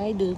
I do.